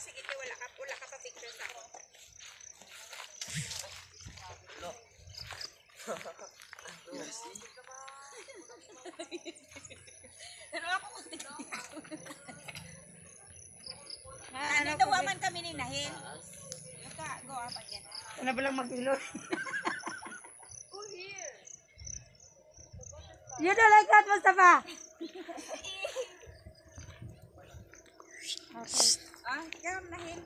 Kasi ito wala ka, wala ka pa picture sa ako. Lo. Pero ako Ha, ano, ano daw man kami ni Nahin? Naka go up again. Ano ba lang mag-ilo? Who here? You don't like that, Mustafa? okay. Ah, ikaw, nahin.